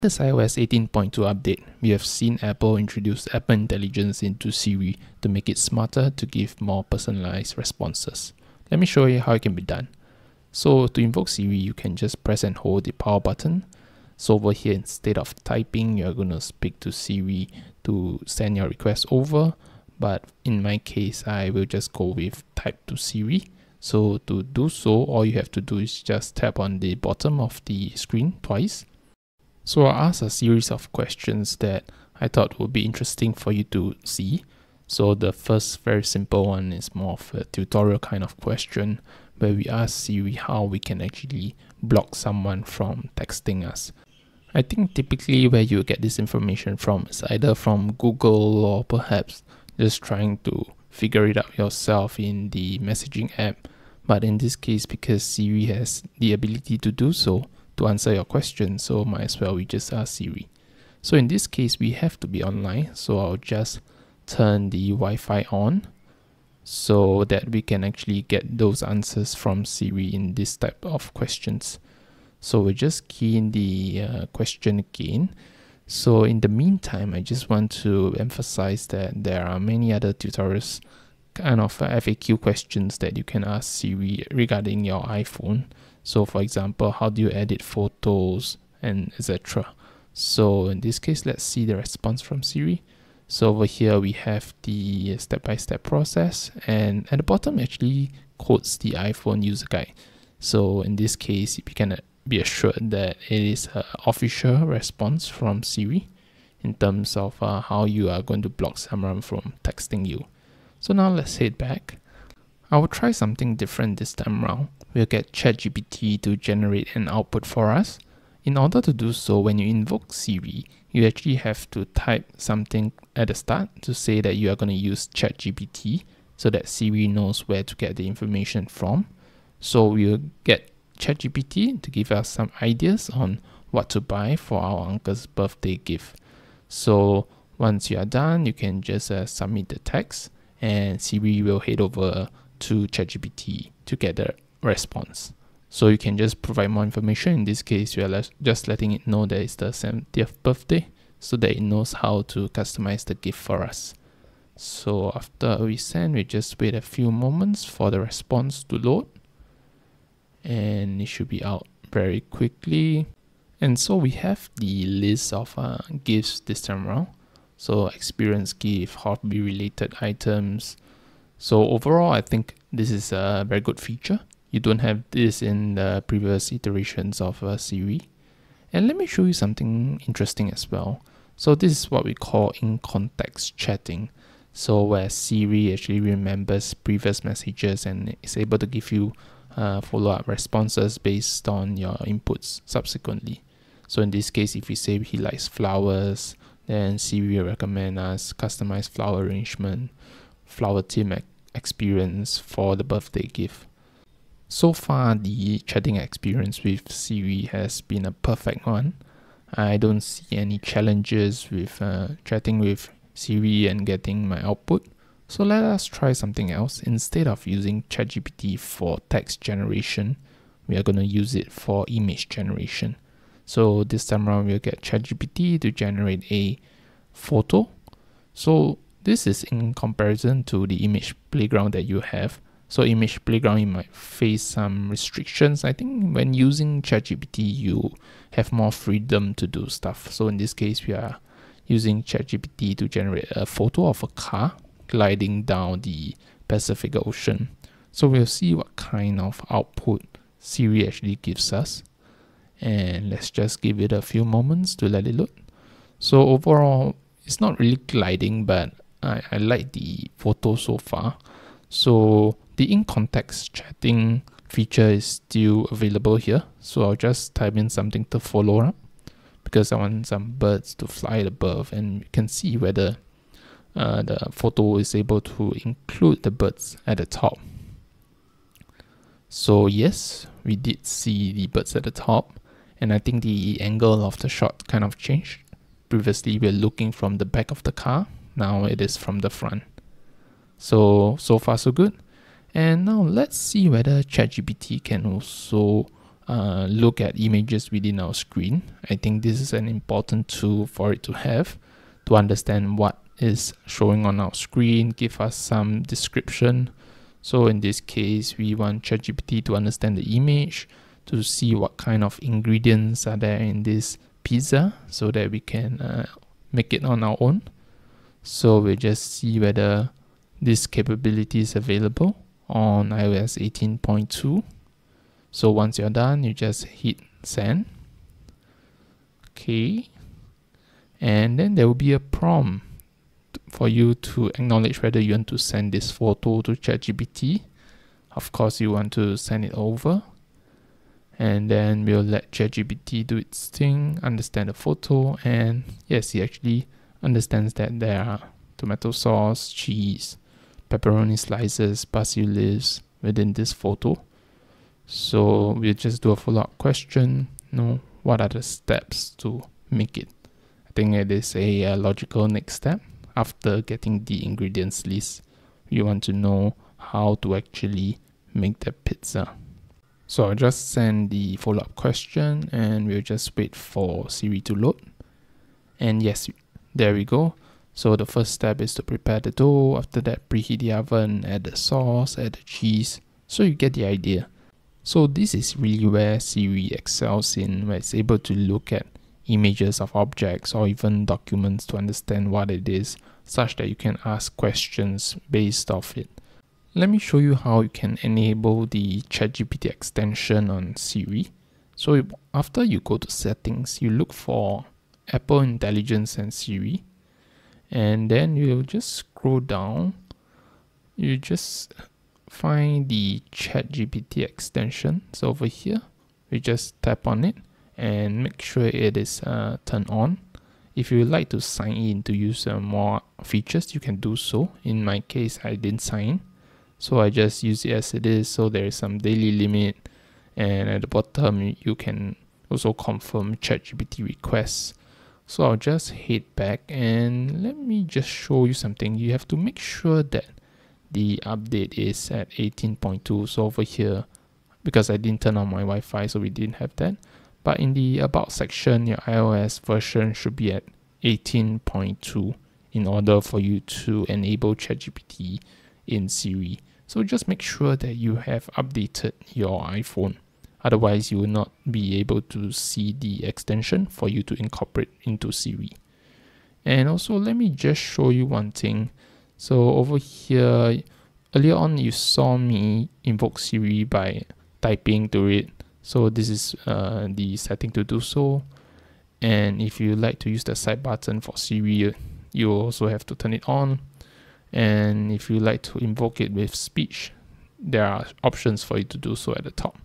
This iOS 18.2 update, we have seen Apple introduce Apple Intelligence into Siri to make it smarter to give more personalized responses. Let me show you how it can be done. So to invoke Siri, you can just press and hold the power button. So over here, instead of typing, you're going to speak to Siri to send your request over. But in my case, I will just go with type to Siri. So to do so, all you have to do is just tap on the bottom of the screen twice so I asked a series of questions that I thought would be interesting for you to see. So the first very simple one is more of a tutorial kind of question where we ask Siri how we can actually block someone from texting us. I think typically where you get this information from is either from Google or perhaps just trying to figure it out yourself in the messaging app. But in this case, because Siri has the ability to do so, to answer your question. So might as well we just ask Siri. So in this case, we have to be online. So I'll just turn the Wi-Fi on so that we can actually get those answers from Siri in this type of questions. So we just key in the uh, question again. So in the meantime, I just want to emphasize that there are many other tutorials kind of FAQ questions that you can ask Siri regarding your iPhone. So for example, how do you edit photos and etc. So in this case, let's see the response from Siri. So over here we have the step-by-step -step process and at the bottom actually quotes the iPhone user guide. So in this case, you can be assured that it is an official response from Siri in terms of uh, how you are going to block someone from texting you. So now let's head back. I will try something different this time around we'll get ChatGPT to generate an output for us. In order to do so, when you invoke Siri, you actually have to type something at the start to say that you are going to use ChatGPT so that Siri knows where to get the information from. So we'll get ChatGPT to give us some ideas on what to buy for our uncle's birthday gift. So once you are done, you can just uh, submit the text and Siri will head over to ChatGPT to get the response. So you can just provide more information. In this case, you are just letting it know that it's the 70th birthday so that it knows how to customize the gift for us. So after we send, we just wait a few moments for the response to load. And it should be out very quickly. And so we have the list of uh, gifts this time around. So experience gift, hobby related items. So overall, I think this is a very good feature you don't have this in the previous iterations of uh, Siri. And let me show you something interesting as well. So this is what we call in context chatting. So where Siri actually remembers previous messages and is able to give you uh, follow-up responses based on your inputs subsequently. So in this case, if we say he likes flowers, then Siri will recommend us customized flower arrangement, flower theme experience for the birthday gift. So far, the chatting experience with Siri has been a perfect one. I don't see any challenges with uh, chatting with Siri and getting my output. So let us try something else. Instead of using ChatGPT for text generation, we are going to use it for image generation. So this time around, we'll get ChatGPT to generate a photo. So this is in comparison to the image playground that you have. So image playground, you might face some restrictions. I think when using ChatGPT, you have more freedom to do stuff. So in this case, we are using ChatGPT to generate a photo of a car gliding down the Pacific Ocean. So we'll see what kind of output Siri actually gives us. And let's just give it a few moments to let it load. So overall, it's not really gliding, but I, I like the photo so far. So the in context chatting feature is still available here. So I'll just type in something to follow up because I want some birds to fly above and you can see whether uh, the photo is able to include the birds at the top. So yes, we did see the birds at the top and I think the angle of the shot kind of changed. Previously we are looking from the back of the car, now it is from the front. So, so far so good. And now let's see whether ChatGPT can also uh, look at images within our screen. I think this is an important tool for it to have to understand what is showing on our screen, give us some description. So in this case, we want ChatGPT to understand the image, to see what kind of ingredients are there in this pizza so that we can uh, make it on our own. So we'll just see whether this capability is available on iOS 18.2. So once you're done, you just hit send. Okay. And then there will be a prompt for you to acknowledge whether you want to send this photo to ChatGPT. Of course, you want to send it over. And then we'll let ChatGPT do its thing, understand the photo, and yes, he actually understands that there are tomato sauce, cheese, pepperoni slices, basil leaves within this photo. So we'll just do a follow-up question. You know, what are the steps to make it? I think it is a, a logical next step after getting the ingredients list. We want to know how to actually make the pizza. So I'll just send the follow-up question and we'll just wait for Siri to load. And yes, there we go. So the first step is to prepare the dough. After that, preheat the oven, add the sauce, add the cheese. So you get the idea. So this is really where Siri excels in, where it's able to look at images of objects or even documents to understand what it is, such that you can ask questions based off it. Let me show you how you can enable the ChatGPT extension on Siri. So after you go to settings, you look for Apple Intelligence and Siri. And then you'll just scroll down. You just find the ChatGPT extension. So over here we just tap on it and make sure it is uh, turned on. If you would like to sign in to use uh, more features you can do so. In my case i didn't sign. So i just use it as it is. So there is some daily limit. And at the bottom you can also confirm ChatGPT requests so I'll just head back and let me just show you something. You have to make sure that the update is at 18.2. So over here, because I didn't turn on my Wi-Fi, so we didn't have that. But in the about section, your iOS version should be at 18.2 in order for you to enable ChatGPT in Siri. So just make sure that you have updated your iPhone. Otherwise, you will not be able to see the extension for you to incorporate into Siri. And also, let me just show you one thing. So over here, earlier on, you saw me invoke Siri by typing to it. So this is uh, the setting to do so. And if you like to use the side button for Siri, you also have to turn it on. And if you like to invoke it with speech, there are options for you to do so at the top.